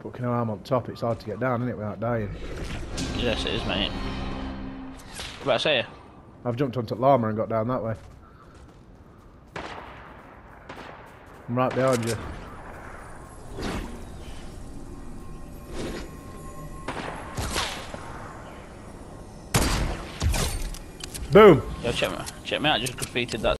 Putting hell, I'm on top. It's hard to get down, isn't it, without dying? Yes, it is, mate. What I say? I've jumped onto llama and got down that way. I'm right behind you. Boom! Yo, check me, check me out. I just defeated that